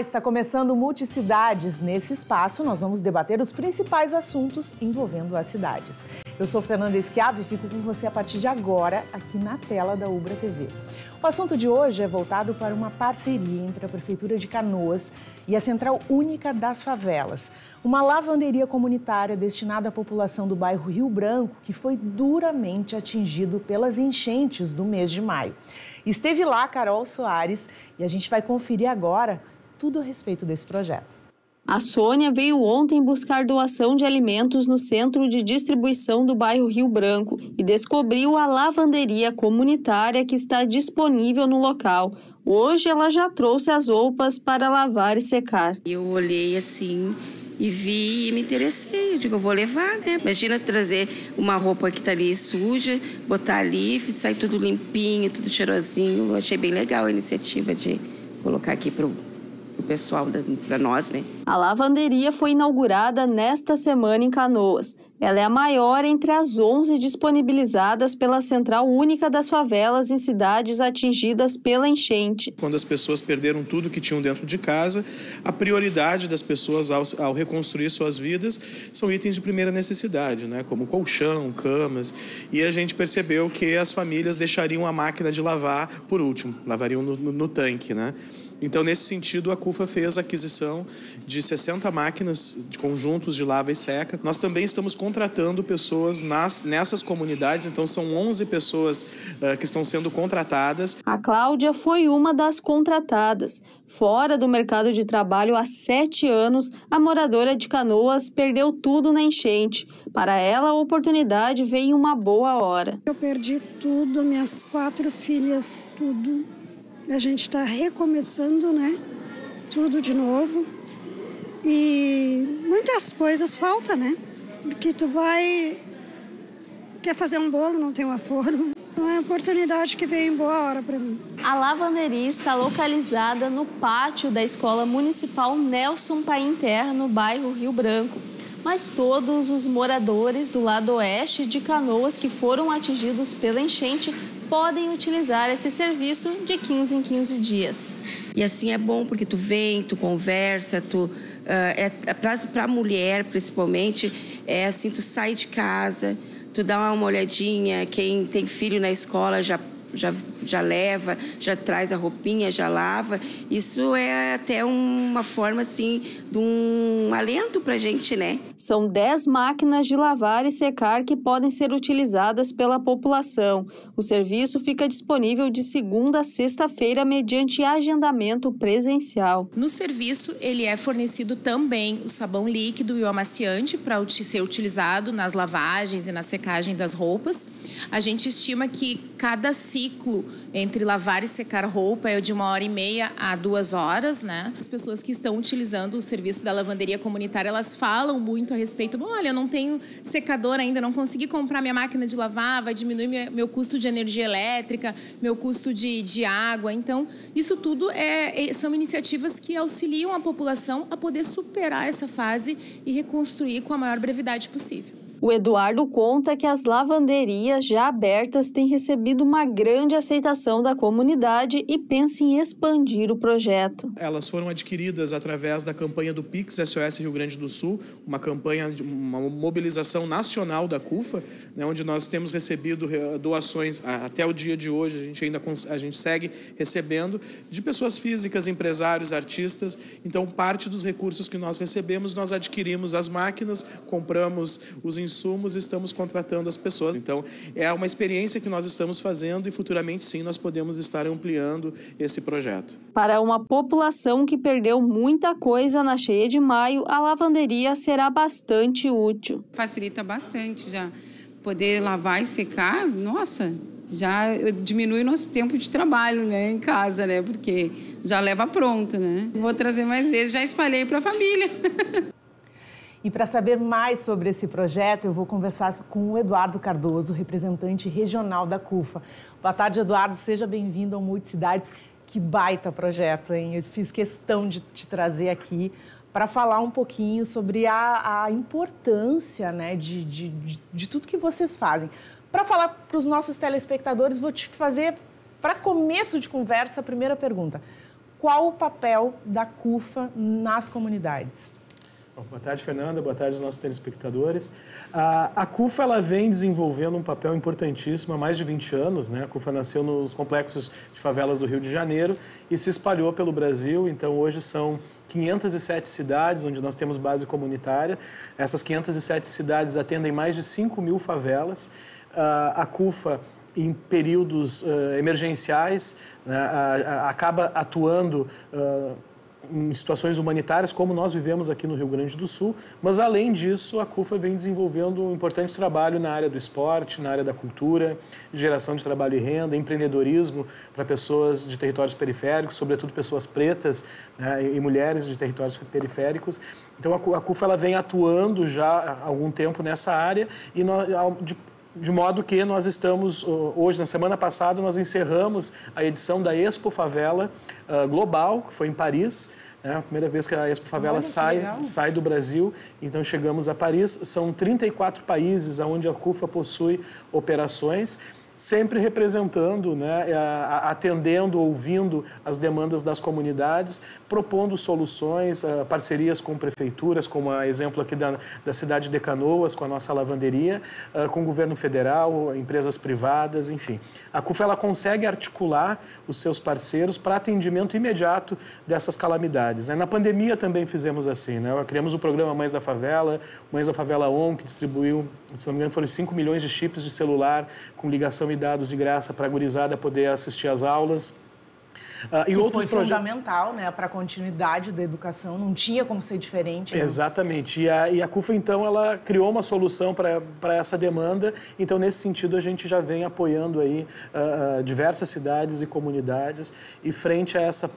Está começando Multicidades. Nesse espaço, nós vamos debater os principais assuntos envolvendo as cidades. Eu sou Fernanda Esquiava e fico com você a partir de agora, aqui na tela da Ubra TV. O assunto de hoje é voltado para uma parceria entre a Prefeitura de Canoas e a Central Única das Favelas, uma lavanderia comunitária destinada à população do bairro Rio Branco, que foi duramente atingido pelas enchentes do mês de maio. Esteve lá Carol Soares e a gente vai conferir agora tudo a respeito desse projeto. A Sônia veio ontem buscar doação de alimentos no centro de distribuição do bairro Rio Branco e descobriu a lavanderia comunitária que está disponível no local. Hoje ela já trouxe as roupas para lavar e secar. Eu olhei assim e vi e me interessei. Eu digo, eu vou levar, né? Imagina trazer uma roupa que tá ali suja, botar ali, sair tudo limpinho, tudo cheirosinho. Eu achei bem legal a iniciativa de colocar aqui pro o pessoal, para nós, né? A lavanderia foi inaugurada nesta semana em Canoas. Ela é a maior entre as 11 disponibilizadas pela Central Única das Favelas em cidades atingidas pela enchente. Quando as pessoas perderam tudo que tinham dentro de casa, a prioridade das pessoas ao, ao reconstruir suas vidas são itens de primeira necessidade, né? como colchão, camas. E a gente percebeu que as famílias deixariam a máquina de lavar por último, lavariam no, no, no tanque. Né? Então, nesse sentido, a CUFA fez a aquisição de 60 máquinas de conjuntos de lava e seca. Nós também estamos contratando pessoas nas, nessas comunidades, então são 11 pessoas uh, que estão sendo contratadas. A Cláudia foi uma das contratadas. Fora do mercado de trabalho há sete anos, a moradora de Canoas perdeu tudo na enchente. Para ela, a oportunidade veio uma boa hora. Eu perdi tudo, minhas quatro filhas, tudo a gente está recomeçando, né? Tudo de novo. E muitas coisas faltam, né? Porque tu vai. Quer fazer um bolo, não tem uma forma. É uma oportunidade que veio em boa hora para mim. A lavanderia está localizada no pátio da Escola Municipal Nelson Paim Terra, no bairro Rio Branco. Mas todos os moradores do lado oeste de Canoas que foram atingidos pela enchente podem utilizar esse serviço de 15 em 15 dias. E assim é bom porque tu vem, tu conversa, tu uh, é, é para a mulher principalmente é assim tu sai de casa, tu dá uma olhadinha, quem tem filho na escola já já, já leva, já traz a roupinha, já lava. Isso é até uma forma, assim, de um alento para a gente, né? São 10 máquinas de lavar e secar que podem ser utilizadas pela população. O serviço fica disponível de segunda a sexta-feira mediante agendamento presencial. No serviço, ele é fornecido também o sabão líquido e o amaciante para ser utilizado nas lavagens e na secagem das roupas. A gente estima que cada ciclo entre lavar e secar roupa é de uma hora e meia a duas horas, né? As pessoas que estão utilizando o serviço da lavanderia comunitária, elas falam muito a respeito. Bom, olha, eu não tenho secador ainda, não consegui comprar minha máquina de lavar, vai diminuir meu custo de energia elétrica, meu custo de, de água. Então, isso tudo é, é, são iniciativas que auxiliam a população a poder superar essa fase e reconstruir com a maior brevidade possível. O Eduardo conta que as lavanderias já abertas têm recebido uma grande aceitação da comunidade e pensa em expandir o projeto. Elas foram adquiridas através da campanha do Pix SOS Rio Grande do Sul, uma campanha, uma mobilização nacional da CUFA, né, onde nós temos recebido doações até o dia de hoje, a gente ainda a gente segue recebendo de pessoas físicas, empresários, artistas. Então, parte dos recursos que nós recebemos, nós adquirimos as máquinas, compramos os e estamos contratando as pessoas. Então, é uma experiência que nós estamos fazendo e futuramente, sim, nós podemos estar ampliando esse projeto. Para uma população que perdeu muita coisa na cheia de maio, a lavanderia será bastante útil. Facilita bastante já. Poder lavar e secar, nossa, já diminui nosso tempo de trabalho né, em casa, né? Porque já leva pronto, né? Vou trazer mais vezes, já espalhei para a família. E para saber mais sobre esse projeto, eu vou conversar com o Eduardo Cardoso, representante regional da CUFA. Boa tarde, Eduardo. Seja bem-vindo ao Multicidades. Que baita projeto, hein? Eu fiz questão de te trazer aqui para falar um pouquinho sobre a, a importância né, de, de, de, de tudo que vocês fazem. Para falar para os nossos telespectadores, vou te fazer, para começo de conversa, a primeira pergunta. qual o papel da CUFA nas comunidades? Boa tarde, Fernanda. Boa tarde aos nossos telespectadores. A, a CUFA ela vem desenvolvendo um papel importantíssimo há mais de 20 anos. Né? A CUFA nasceu nos complexos de favelas do Rio de Janeiro e se espalhou pelo Brasil. Então, hoje são 507 cidades onde nós temos base comunitária. Essas 507 cidades atendem mais de 5 mil favelas. A CUFA em períodos uh, emergenciais, né, a, a, acaba atuando uh, em situações humanitárias, como nós vivemos aqui no Rio Grande do Sul, mas além disso, a CUFA vem desenvolvendo um importante trabalho na área do esporte, na área da cultura, geração de trabalho e renda, empreendedorismo para pessoas de territórios periféricos, sobretudo pessoas pretas né, e mulheres de territórios periféricos. Então, a CUFA ela vem atuando já há algum tempo nessa área e nós, de de modo que nós estamos, hoje, na semana passada, nós encerramos a edição da Expo Favela uh, Global, que foi em Paris. É a primeira vez que a Expo Favela sai, sai do Brasil, então chegamos a Paris. São 34 países onde a CUFA possui operações sempre representando, né, atendendo, ouvindo as demandas das comunidades, propondo soluções, ah, parcerias com prefeituras, como a exemplo aqui da, da cidade de Canoas, com a nossa lavanderia, ah, com o governo federal, empresas privadas, enfim. A CUFA ela consegue articular os seus parceiros para atendimento imediato dessas calamidades. Né. Na pandemia também fizemos assim, né? criamos o programa Mães da Favela, Mães da Favela ON, que distribuiu, se não me engano, foram 5 milhões de chips de celular com ligação e dados de graça para a gurizada poder assistir às aulas. Uh, e que outros foi projetos... fundamental né, para a continuidade da educação, não tinha como ser diferente. Né? Exatamente. E a, e a CUFA, então, ela criou uma solução para essa demanda. Então, nesse sentido, a gente já vem apoiando aí uh, diversas cidades e comunidades. E frente a essa,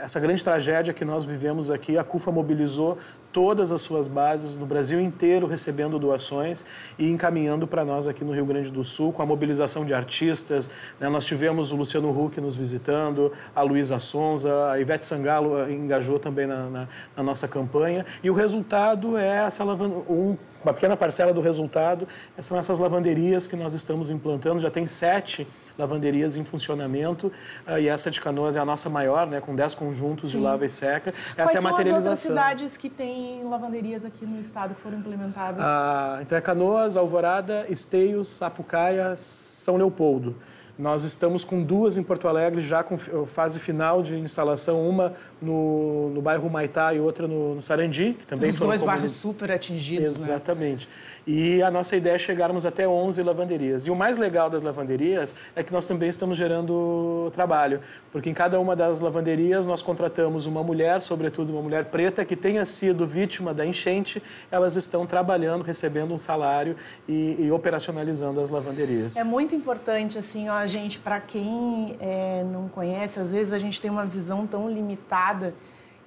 essa grande tragédia que nós vivemos aqui, a CUFA mobilizou todas as suas bases no Brasil inteiro recebendo doações e encaminhando para nós aqui no Rio Grande do Sul com a mobilização de artistas. Né? Nós tivemos o Luciano Huck nos visitando, a Luísa Sonza, a Ivete Sangalo engajou também na, na, na nossa campanha e o resultado é essa um uma pequena parcela do resultado são essas lavanderias que nós estamos implantando. Já tem sete lavanderias em funcionamento uh, e essa de Canoas é a nossa maior, né, com dez conjuntos Sim. de lava e seca. Essa Quais é a são materialização. as outras cidades que têm lavanderias aqui no estado que foram implementadas? Ah, então é Canoas, Alvorada, Esteios, Sapucaia, São Leopoldo. Nós estamos com duas em Porto Alegre, já com fase final de instalação, uma no, no bairro Maitá e outra no, no Sarandi, que também Os dois bairros super atingidos, né? Exatamente. Né? E a nossa ideia é chegarmos até 11 lavanderias. E o mais legal das lavanderias é que nós também estamos gerando trabalho, porque em cada uma das lavanderias nós contratamos uma mulher, sobretudo uma mulher preta, que tenha sido vítima da enchente, elas estão trabalhando, recebendo um salário e, e operacionalizando as lavanderias. É muito importante, assim, ó, gente, para quem é, não conhece, às vezes a gente tem uma visão tão limitada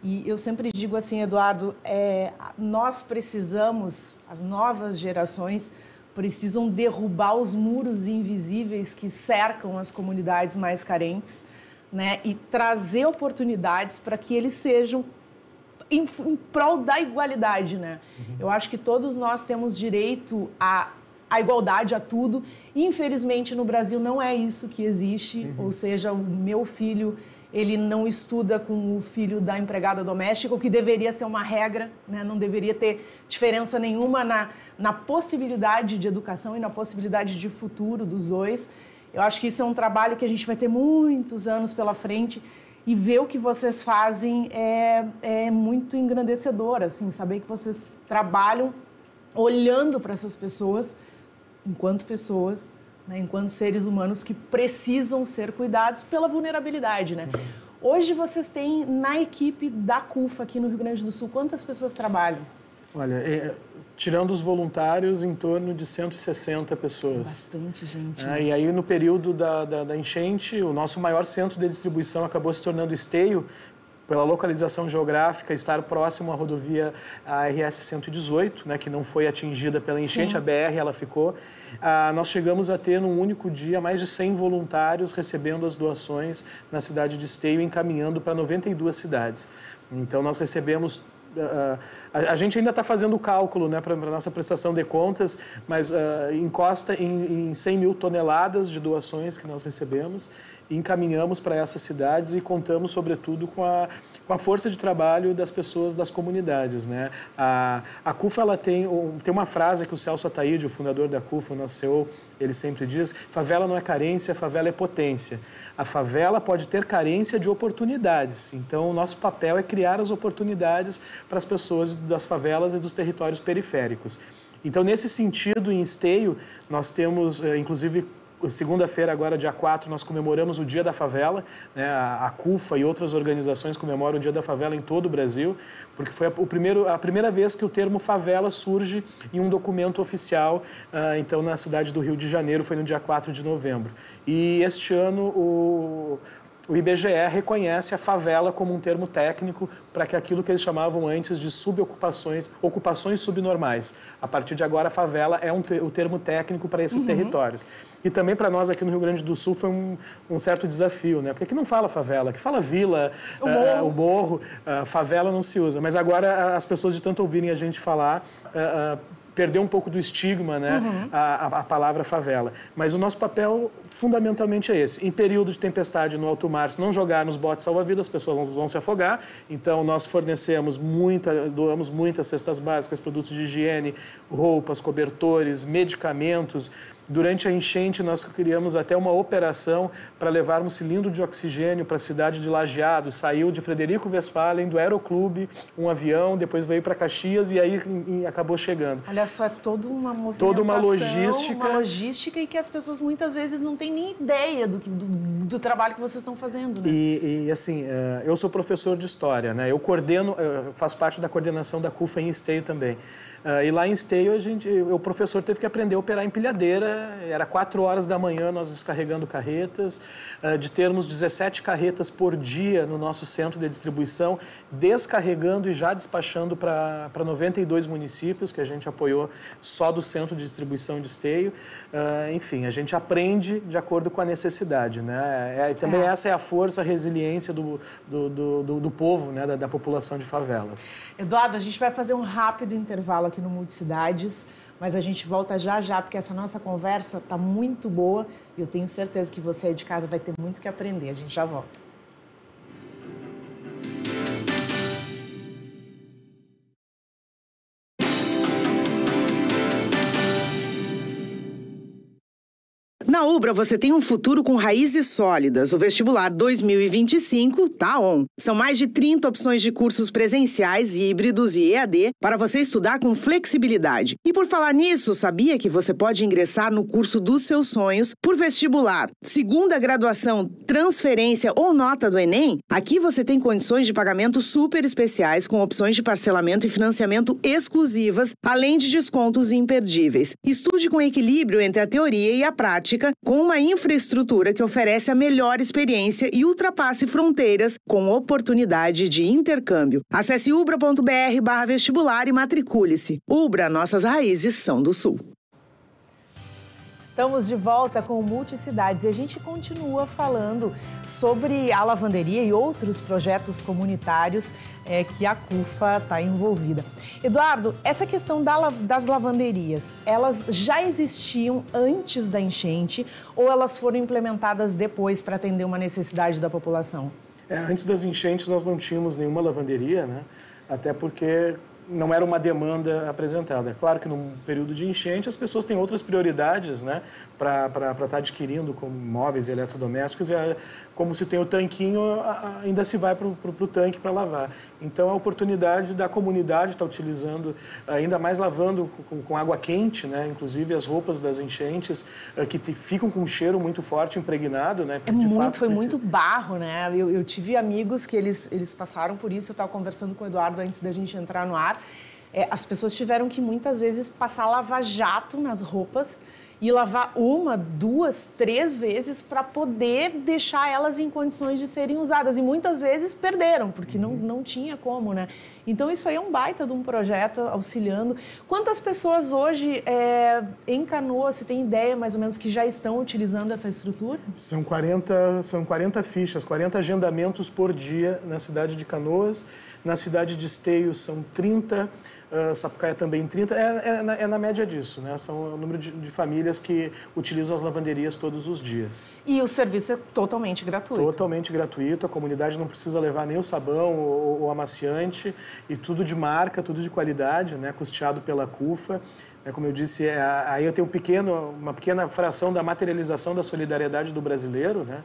e eu sempre digo assim, Eduardo, é, nós precisamos, as novas gerações precisam derrubar os muros invisíveis que cercam as comunidades mais carentes, né? E trazer oportunidades para que eles sejam em, em, prol da igualdade, né? Uhum. Eu acho que todos nós temos direito a a igualdade a tudo. Infelizmente, no Brasil não é isso que existe. Uhum. Ou seja, o meu filho ele não estuda com o filho da empregada doméstica, o que deveria ser uma regra, né? não deveria ter diferença nenhuma na, na possibilidade de educação e na possibilidade de futuro dos dois. Eu acho que isso é um trabalho que a gente vai ter muitos anos pela frente e ver o que vocês fazem é, é muito engrandecedor, assim, saber que vocês trabalham olhando para essas pessoas enquanto pessoas né, enquanto seres humanos que precisam ser cuidados pela vulnerabilidade. Né? Uhum. Hoje vocês têm na equipe da CUFA aqui no Rio Grande do Sul, quantas pessoas trabalham? Olha, é, tirando os voluntários, em torno de 160 pessoas. Bastante gente. É, e aí, no período da, da, da, enchente, o nosso maior centro de distribuição acabou se tornando Esteio, pela localização geográfica, estar próximo à rodovia RS 118, né, que não foi atingida pela enchente, Sim. a BR ela ficou. Ah, nós chegamos a ter, num único dia, mais de 100 voluntários recebendo as doações na cidade de Esteio, encaminhando para 92 cidades. Então, nós recebemos Uh, a, a, gente ainda está fazendo o cálculo né, para a nossa prestação de contas, mas uh, encosta em, em 100 mil toneladas de doações que nós recebemos encaminhamos para essas cidades e contamos, sobretudo, com a, com a força de trabalho das pessoas das comunidades. Né? A, a CUFA ela tem, tem uma frase que o Celso Ataíde, o fundador da CUFA, o nosso CEO, ele sempre diz, favela não é carência, favela é potência. A favela pode ter carência de oportunidades, então o nosso papel é criar as oportunidades para as pessoas das favelas e dos territórios periféricos. Então, nesse sentido, em Esteio, nós temos, eh, inclusive, segunda-feira, agora, dia 4, nós comemoramos o Dia da Favela. Né? A, CUFA e outras organizações comemoram o Dia da Favela em todo o Brasil, porque foi a, o primeiro, a primeira vez que o termo favela surge em um documento oficial, uh, então, na cidade do Rio de Janeiro, foi no dia 4 de novembro. E este ano, o, o IBGE reconhece a favela como um termo técnico para que aquilo que eles chamavam antes de subocupações, ocupações subnormais. A partir de agora, a favela é um o termo técnico para esses uhum. territórios. E também para nós aqui no Rio Grande do Sul foi um, um, certo desafio, né? Porque aqui não fala favela, aqui fala vila, o uh, morro, o morro uh, favela não se usa. Mas agora as pessoas de tanto ouvirem a gente falar uh, perder um pouco do estigma, né, uhum. a, a, palavra favela. Mas o nosso papel fundamentalmente é esse. Em período de tempestade no alto mar, se não jogar nos botes salva-vidas, as pessoas vão, vão, se afogar. Então, nós fornecemos muita, doamos muitas cestas básicas, produtos de higiene, roupas, cobertores, medicamentos, Durante a enchente, nós criamos até uma operação para levar um cilindro de oxigênio para a cidade de Lajeado. Saiu de Frederico Westphalen, do Aeroclube, um avião, depois veio para Caxias e aí e acabou chegando. Olha só, é toda uma movimentação, toda uma logística. Uma logística e que as pessoas muitas vezes não têm nem ideia do, do, do trabalho que vocês estão fazendo. Né? E, e, assim, eh, eu sou professor de História, né? eu coordeno, eu faço parte da coordenação da CUFA em Esteio também. Uh, e lá em Esteio, a gente, o professor teve que aprender a operar empilhadeira. Era quatro horas da manhã nós descarregando carretas, uh, de termos 17 carretas por dia no nosso centro de distribuição, descarregando e já despachando para 92 municípios que a gente apoiou só do centro de distribuição de Esteio. Uh, enfim, a gente aprende de acordo com a necessidade. Né? É, também é. essa é a força, a resiliência do, do, do, do, do povo, né? Da, da população de favelas. Eduardo, a gente vai fazer um rápido intervalo aqui no Multicidades, mas a gente volta já já, porque essa nossa conversa está muito boa e eu tenho certeza que você aí de casa vai ter muito que aprender. A gente já volta. Na Ubra você tem um futuro com raízes sólidas. O vestibular 2025 tá on. São mais de 30 opções de cursos presenciais, híbridos e EAD para você estudar com flexibilidade. E por falar nisso, sabia que você pode ingressar no curso dos seus sonhos por vestibular, segunda graduação, transferência ou nota do Enem? Aqui você tem condições de pagamento super especiais com opções de parcelamento e financiamento exclusivas, além de descontos imperdíveis. Estude com equilíbrio entre a teoria e a prática com uma infraestrutura que oferece a melhor experiência e ultrapasse fronteiras com oportunidade de intercâmbio. Acesse ubra.br/vestibular e matricule-se. Ubra, nossas raízes são do Sul. Estamos de volta com Multicidades e a gente continua falando sobre a lavanderia e outros projetos comunitários é, que a CUFA está envolvida. Eduardo, essa questão da, das lavanderias, elas já existiam antes da enchente ou elas foram implementadas depois para atender uma necessidade da população? É, antes das enchentes nós não tínhamos nenhuma lavanderia, né? Até porque não era uma demanda apresentada. É claro que num período de enchente as pessoas têm outras prioridades né, para estar tá adquirindo como móveis eletrodomésticos e a, como se tem o tanquinho, ainda se vai para o tanque para lavar. Então a oportunidade da comunidade estar tá utilizando, ainda mais lavando com, com, água quente, né, inclusive as roupas das enchentes uh, que te, ficam com um cheiro muito forte, impregnado. Né, é muito, fato, foi precisa... muito barro. Né? Eu, eu tive amigos que eles, eles passaram por isso, eu estava conversando com o Eduardo antes da gente entrar no ar é, as pessoas tiveram que muitas vezes passar lava-jato nas roupas e lavar uma, duas, três vezes para poder deixar elas em condições de serem usadas. E muitas vezes perderam, porque não, não tinha como, né? Então, isso aí é um baita de um projeto auxiliando. Quantas pessoas hoje é, em Canoa, você tem ideia mais ou menos que já estão utilizando essa estrutura? São 40, são 40 fichas, 40 agendamentos por dia na cidade de Canoas. Na cidade de Esteio são 30 uh, Sapucaia também 30, é, é, na, é, na, média disso, né? São o número de, de, famílias que utilizam as lavanderias todos os dias. E o serviço é totalmente gratuito? Totalmente gratuito, a comunidade não precisa levar nem o sabão ou, o amaciante, e tudo de marca, tudo de qualidade, né? Custeado pela CUFA. É, como eu disse, é, aí eu tenho um pequeno, uma pequena fração da materialização da solidariedade do brasileiro, né?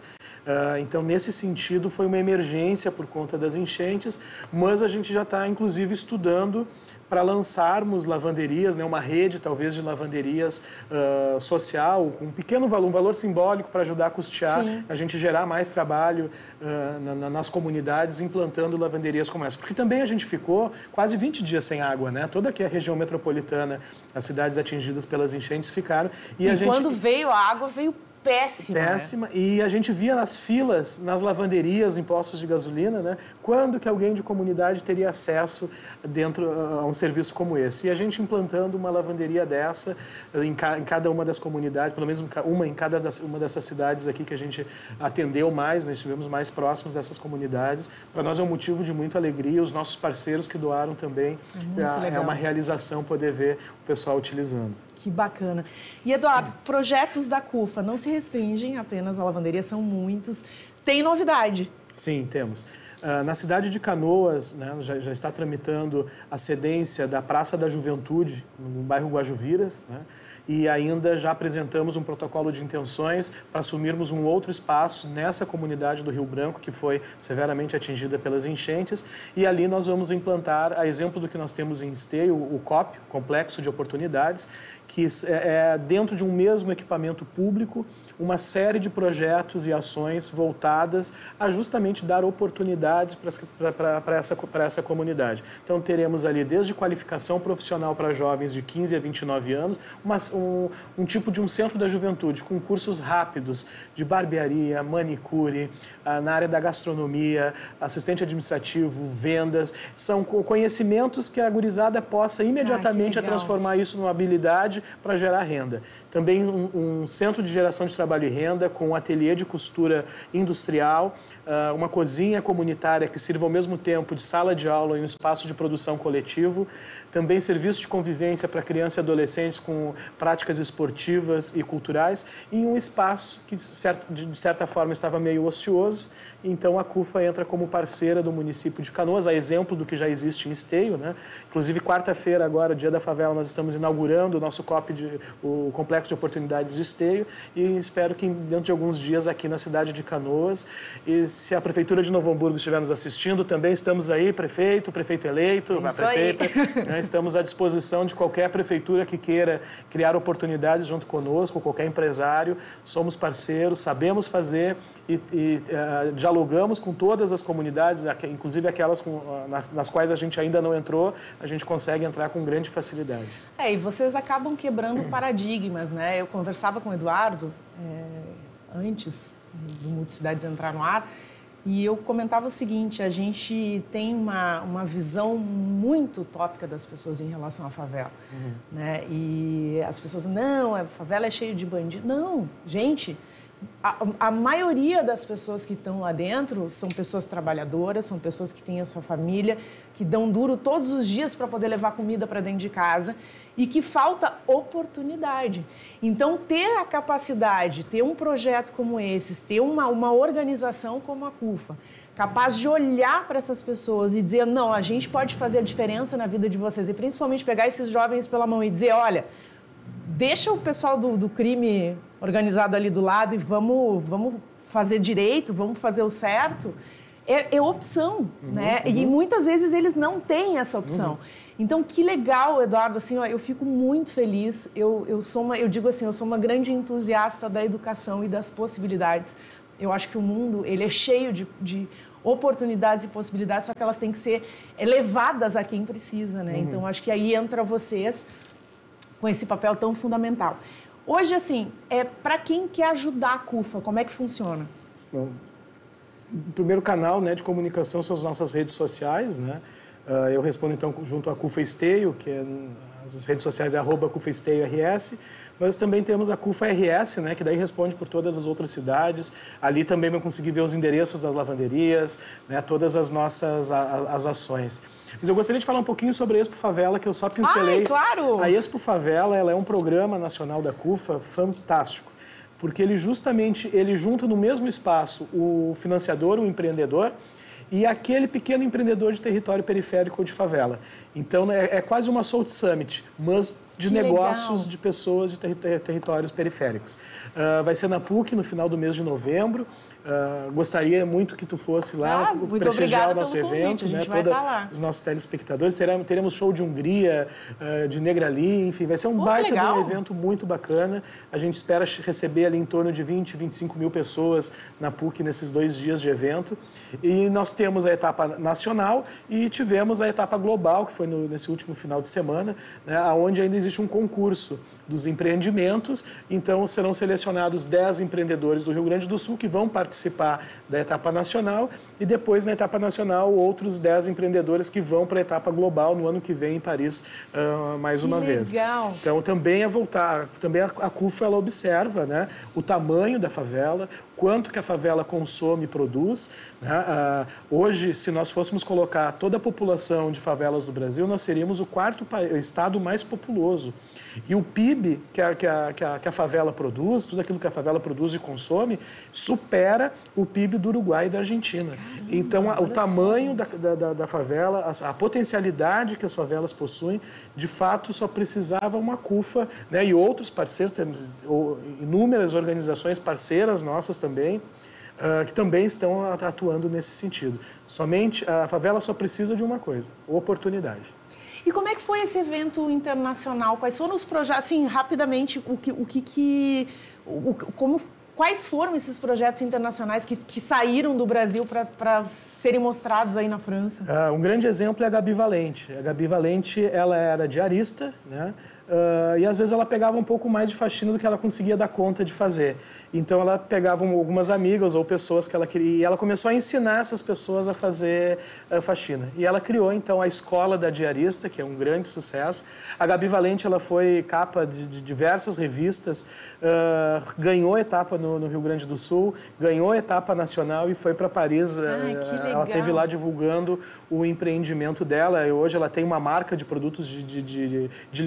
Uh, então, nesse sentido, foi uma emergência por conta das enchentes, mas a gente já está, inclusive, estudando para lançarmos lavanderias, né, uma rede talvez de lavanderias uh, social, com um pequeno valor, um valor simbólico para ajudar a custear, Sim. a gente gerar mais trabalho uh, na, nas comunidades implantando lavanderias como essa. Porque também a gente ficou quase 20 dias sem água, né? Toda aqui a região metropolitana, as cidades atingidas pelas enchentes ficaram. E, e a gente... quando veio a água, veio péssima. Péssima. Né? E a gente via nas filas, nas lavanderias, em postos de gasolina, né? Quando que alguém de comunidade teria acesso dentro a um serviço como esse? E a gente implantando uma lavanderia dessa em, ca, em cada uma das comunidades, pelo menos uma em cada uma dessas cidades aqui que a gente atendeu mais, né? estivemos mais próximos dessas comunidades. Para nós é um motivo de muita alegria. Os nossos parceiros que doaram também. É, é uma realização poder ver o pessoal utilizando. Que bacana. E Eduardo, projetos da CUFA não se restringem apenas à lavanderia, são muitos. Tem novidade? Sim, temos. Uh, na cidade de Canoas, né, já, já, está tramitando a cedência da Praça da Juventude, no bairro Guajuviras, né, e ainda já apresentamos um protocolo de intenções para assumirmos um outro espaço nessa comunidade do Rio Branco, que foi severamente atingida pelas enchentes, e ali nós vamos implantar, a exemplo do que nós temos em Esteio, o COP, Complexo de Oportunidades, que é, é dentro de um mesmo equipamento público, uma série de projetos e ações voltadas a justamente dar oportunidades para essa, essa comunidade. Então, teremos ali desde qualificação profissional para jovens de 15 a 29 anos, uma, um, um, tipo de um centro da juventude com cursos rápidos de barbearia, manicure, ah, na área da gastronomia, assistente administrativo, vendas. São conhecimentos que a gurizada possa imediatamente ah, transformar isso numa habilidade para gerar renda. Também um, um, centro de geração de trabalho e renda com um ateliê de costura industrial, uh, uma cozinha comunitária que sirva ao mesmo tempo de sala de aula e um espaço de produção coletivo, também serviço de convivência para crianças e adolescentes com práticas esportivas e culturais, e um espaço que, de certa forma, estava meio ocioso, então a CUFA entra como parceira do município de Canoas, a exemplo do que já existe em Esteio. Né? Inclusive, quarta-feira, agora, dia da favela, nós estamos inaugurando o nosso COP, de, o Complexo de Oportunidades de Esteio, e espero que dentro de alguns dias aqui na cidade de Canoas. E se a Prefeitura de Novo Hamburgo estiver nos assistindo, também estamos aí, prefeito, prefeito eleito, a prefeita. Né? Estamos à disposição de qualquer prefeitura que queira criar oportunidades junto conosco, qualquer empresário. Somos parceiros, sabemos fazer e, e uh, dialogamos com todas as comunidades, inclusive aquelas com, uh, nas, nas, quais a gente ainda não entrou, a gente consegue entrar com grande facilidade. É, e vocês acabam quebrando paradigmas, né? Eu conversava com o Eduardo é, antes do Multicidades entrar no ar e eu comentava o seguinte, a gente tem uma, uma visão muito utópica das pessoas em relação à favela, uhum. né? E as pessoas, não, a favela é cheio de bandidos. Não, gente a, a, maioria das pessoas que estão lá dentro são pessoas trabalhadoras, são pessoas que têm a sua família, que dão duro todos os dias para poder levar comida para dentro de casa e que falta oportunidade. Então, ter a capacidade, ter um projeto como esse, ter uma, uma organização como a CUFA, capaz de olhar para essas pessoas e dizer: não, a gente pode fazer a diferença na vida de vocês, e principalmente pegar esses jovens pela mão e dizer: olha, deixa o pessoal do, do crime organizado ali do lado e vamos, vamos fazer direito, vamos fazer o certo, é, é opção, uhum, né? Uhum. E muitas vezes eles não têm essa opção. Uhum. Então, que legal, Eduardo, assim, ó, eu fico muito feliz. Eu, eu, sou uma, eu digo assim, eu sou uma grande entusiasta da educação e das possibilidades. Eu acho que o mundo, ele é cheio de, de oportunidades e possibilidades, só que elas têm que ser levadas a quem precisa, né? Uhum. Então, acho que aí entra vocês com esse papel tão fundamental. Hoje, assim, é para quem quer ajudar a CUFA, como é que funciona? Bom, o primeiro canal né, de comunicação são as nossas redes sociais, né? Uh, eu respondo, então, junto à CUFA Esteio, que é, as redes sociais é arroba CUFA Esteio RS. Mas também temos a CUFA RS, né, que daí responde por todas as outras cidades. Ali também eu consegui ver os endereços das lavanderias, né, todas as nossas a, as ações. Mas eu gostaria de falar um pouquinho sobre a Expo Favela, que eu só pincelei. Ai, claro! A Expo Favela ela é um programa nacional da CUFA fantástico porque ele justamente ele junta no mesmo espaço o financiador, o empreendedor e aquele pequeno empreendedor de território periférico ou de favela. Então é, é quase uma Salt Summit, mas de que negócios legal. de pessoas de ter ter territórios periféricos. Uh, vai ser na PUC no final do mês de novembro. Uh, gostaria muito que tu fosse lá ah, prestigiar o nosso evento, né? Tá os nossos telespectadores. Teremos, teremos show de Hungria, uh, de Negrali, enfim, vai ser um baita de um evento muito bacana. A gente espera receber ali em torno de 20, 25 mil pessoas na PUC nesses dois dias de evento. E nós temos a etapa nacional e tivemos a etapa global, que foi no, nesse último final de semana, né, onde ainda existe um concurso dos empreendimentos. Então, serão selecionados 10 empreendedores do Rio Grande do Sul que vão participar da etapa nacional e depois, na etapa nacional, outros 10 empreendedores que vão para a etapa global no ano que vem em Paris uh, mais que uma legal. vez. Então, também é voltar, também a, a CUFA ela observa né, o tamanho da favela, quanto que a favela consome e produz. Né? Uh, hoje, se nós fôssemos colocar toda a população de favelas do Brasil, nós seríamos o quarto estado mais populoso. E o PIB que a, que, a, que, a, que a favela produz, tudo aquilo que a favela produz e consome, supera o PIB do Uruguai e da Argentina. Caramba, então, o tamanho da, da, da, favela, a, a, potencialidade que as favelas possuem, de fato, só precisava uma CUFA né? e outros parceiros, temos inúmeras organizações parceiras nossas também, uh, que também estão atuando nesse sentido. Somente a favela só precisa de uma coisa: oportunidade. E como é que foi esse evento internacional? Quais foram os projetos, assim, rapidamente, o que, o que, que o, como, quais foram esses projetos internacionais que, que saíram do Brasil para serem mostrados aí na França? Uh, um grande exemplo é a Gabi Valente. A Gabi Valente, ela era diarista, né? Uh, e às vezes ela pegava um pouco mais de faxina do que ela conseguia dar conta de fazer. Então ela pegava algumas amigas ou pessoas que ela queria e ela começou a ensinar essas pessoas a fazer uh, faxina. E ela criou então a Escola da Diarista, que é um grande sucesso. A Gabi Valente ela foi capa de, de diversas revistas, uh, ganhou etapa no, no, Rio Grande do Sul, ganhou etapa nacional e foi para Paris. Ai, ela teve lá divulgando o empreendimento dela. E hoje ela tem uma marca de produtos de, de, de, de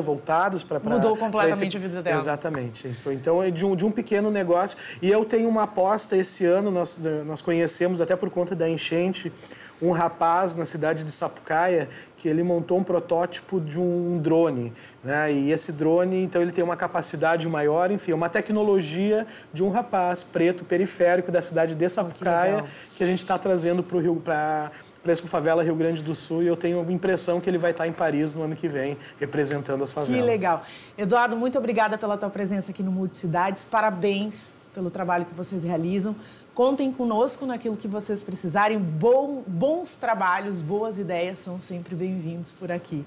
voltados para... Mudou completamente esse... a vida dela. Exatamente. Foi, então, é de um, de um pequeno negócio. E eu tenho uma aposta esse ano, nós, nós conhecemos até por conta da enchente, um rapaz na cidade de Sapucaia que ele montou um protótipo de um drone, né? E esse drone, então, ele tem uma capacidade maior, enfim, uma tecnologia de um rapaz preto periférico da cidade de Sapucaia que, que a gente está trazendo para o Rio, para Fresco Favela Rio Grande do Sul e eu tenho a impressão que ele vai estar em Paris no ano que vem, representando as favelas. Que legal. Eduardo, muito obrigada pela tua presença aqui no Multicidades. Parabéns pelo trabalho que vocês realizam. Contem conosco naquilo que vocês precisarem. Bom, bons trabalhos, boas ideias são sempre bem-vindos por aqui.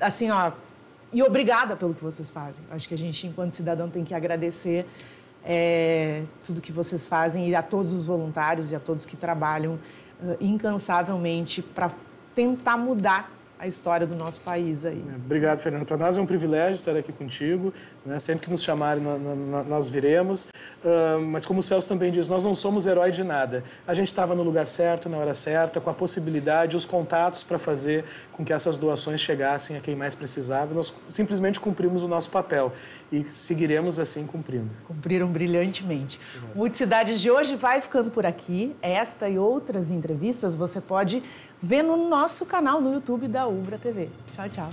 Assim, ó, e obrigada pelo que vocês fazem. Acho que a gente, enquanto cidadão, tem que agradecer é, tudo que vocês fazem e a todos os voluntários e a todos que trabalham incansavelmente para tentar mudar a história do nosso país aí. É, obrigado, Fernando. Para nós é um privilégio estar aqui contigo. Né? Sempre que nos chamarem, nós viremos. Uh, mas como o Celso também diz, nós não somos herói de nada. A gente estava no lugar certo, na hora certa, com a possibilidade, os contatos para fazer com que essas doações chegassem a quem mais precisava. Nós simplesmente cumprimos o nosso papel e seguiremos assim cumprindo. Cumpriram brilhantemente. Obrigado. Multicidades de hoje vai ficando por aqui. Esta e outras entrevistas você pode ver no nosso canal no YouTube da Ubra TV. Tchau, tchau.